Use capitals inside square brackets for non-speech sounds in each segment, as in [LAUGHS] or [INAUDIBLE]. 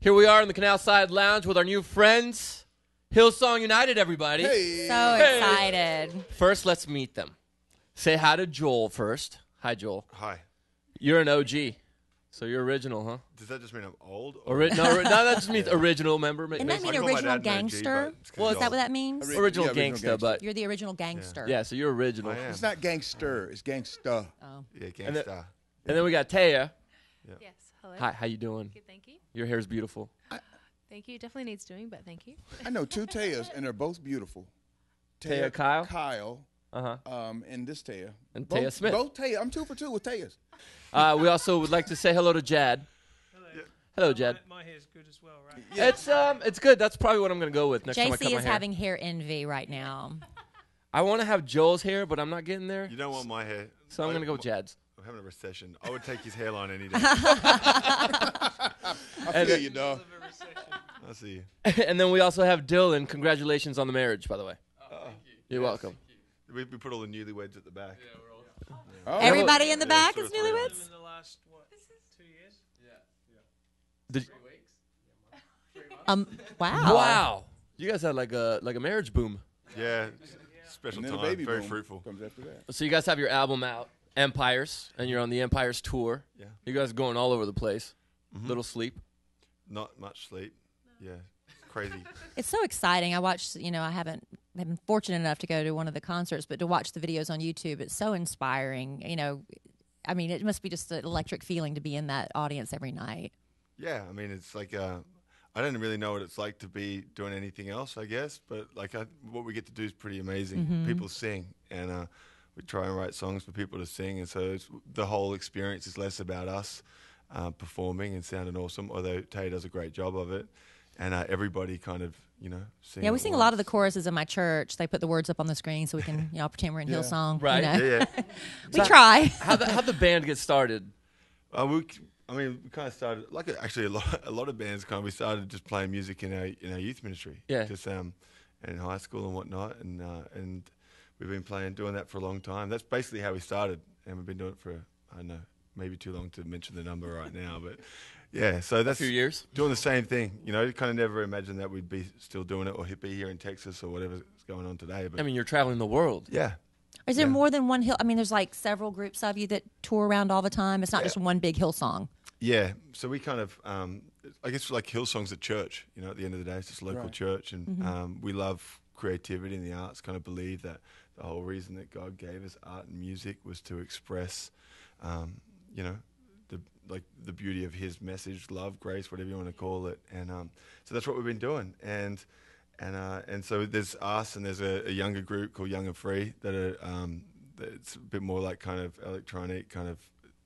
Here we are in the Canal Side Lounge with our new friends, Hillsong United, everybody. Hey. So excited. First, let's meet them. Say hi to Joel first. Hi, Joel. Hi. You're an OG. So you're original, huh? Does that just mean I'm old? Or Ori- no, no, that just means original member. ma- Doesn't that mean I call my original dad an OG, gangster? but it's 'cause Well, Is that what that means? Ori- original Yeah, original gangsta, gangsta. but You're the original gangster. yeah, so you're original. It's not gangster. It's gangsta. Oh. Yeah, And then- gangsta. And then we got Taya. Yes. Hello. Hi, how you doing? Good. Thank you. Your hair's beautiful. Thank you. Definitely needs doing, but thank you. [LAUGHS] I know two Tayas, and they're both beautiful. Taya Kyle? Kyle. Uh huh. Um, and this Taya. And both, Taya Smith. Both Taya. I'm two for two with Tayas. Uh, we also would like to say hello to Jad. Hello. Hello, Jad. My, my hair's good as well, right? Yeah. It's um, it's good. That's probably what I'm gonna go with next time I cut JC my is having hair envy right now. [LAUGHS] I want to have Joel's hair, but I'm not getting there. You don't want my hair. So I'm I- gonna go with Jad's. I'm having a recession. I would take his hairline any day. [LAUGHS] I And- feel you, dog. Of a. I see you. [LAUGHS] and then we also have Dylan. Congratulations on the marriage, by the way. You're welcome. We, we put all the newlyweds at the back. Oh, Everybody in the Yeah, back is newlyweds? In the last, what, two years? Did- [LAUGHS] Um, wow. wow, you guys had like a like a marriage boom. Yeah. Special And then time. baby Very boom fruitful. comes after that. So you guys have your album out, Empires, and you're on the Empires tour. Yeah. You guys are going all over the place. Little sleep. Not much sleep. Yeah. It's crazy. [LAUGHS] It's so exciting. I watched, you know, I haven't been fortunate enough to go to one of the concerts, but to watch the videos on YouTube, it's so inspiring. You know, I mean, it must be just an electric feeling to be in that audience every night. Yeah, I mean, it's like uh, I don't really know what it's like to be doing anything else, I guess. But like, I, what we get to do is pretty amazing. People sing, and uh, we try and write songs for people to sing, and so it's, the whole experience is less about us uh, performing and sounding awesome. Although Tay does a great job of it, and uh, everybody kind of, you know, sing. Yeah, we at sing a lot of the choruses in my church. They put the words up on the screen so we can, you know, pretend we're in Yeah. Hillsong. Right. You know? Yeah, yeah. [LAUGHS] we try. [LAUGHS] How the how the band get started? Uh, we, c- I mean, we kind of started like actually a lot. A lot of bands kind of we started just playing music in our in our youth ministry. Yeah. Just um, and in high school and whatnot, and uh, and we've been playing doing that for a long time. That's basically how we started, and we've been doing it for I don't know, maybe too long to mention the number right now, but yeah. So that's A that's few years. doing the same thing. You know, you kind of never imagined that we'd be still doing it or be here in Texas or whatever's going on today. But I mean, you're traveling the world. yeah. Is there Yeah. more than one hill? I mean, there's like several groups of you that tour around all the time. It's not just one big hill song. Yeah, so we kind of, um, I guess, like Hillsong's at church. You know, at the end of the day, it's just a local Right. church, and um, we love creativity and the arts. Kind of believe that the whole reason that God gave us art and music was to express, um, you know, the like the beauty of His message, love, grace, whatever you want to call it. And um, so that's what we've been doing. And and uh, and so there's us, and there's a, a younger group called Young and Free that are um, it's a bit more like kind of electronic, kind of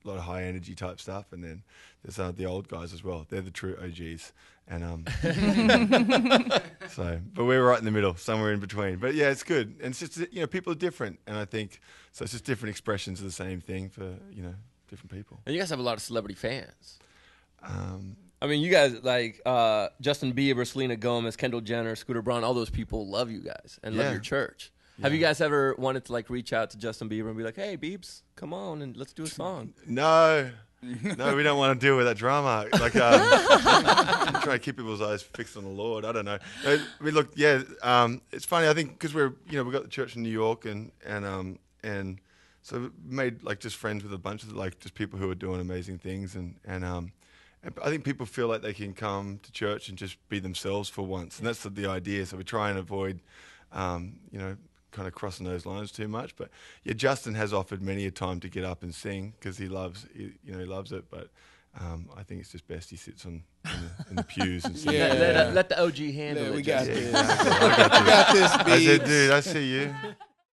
a lot of high energy type stuff. And then there's uh, the old guys as well. They're the true OGs. And um, [LAUGHS] so, but we're right in the middle, somewhere in between. But yeah, it's good. And it's just you know people are different, and I think so. It's just different expressions of the same thing for you know different people. And you guys have a lot of celebrity fans. Um, I mean, you guys like uh, Justin Bieber, Selena Gomez, Kendall Jenner, Scooter Braun. All those people love you guys and love your church. Have you guys ever wanted to like reach out to Justin Bieber and be like, "Hey, Biebs, come on and let's do a song"? [LAUGHS] No, no, we don't want to deal with that drama. Like, um, [LAUGHS] try to keep people's eyes fixed on the Lord. I don't know. Uh, We look, yeah. Um, it's funny. I think because we're, you know, we got the church in New York, and and um and so we made like just friends with a bunch of like just people who are doing amazing things, and and um. and I think people feel like they can come to church and just be themselves for once, and that's the, the idea. So we try and avoid, um, you know, kind of crossing those lines too much. But yeah, Justin has offered many a time to get up and sing because he loves, he, you know, he loves it. But um, I think it's just best he sits on in the, in the pews and sings. Yeah. Let, let- let the OG handle Yeah, it. we [LAUGHS] got Justin. this. Yeah, I got We got this, I said, dude, I see you.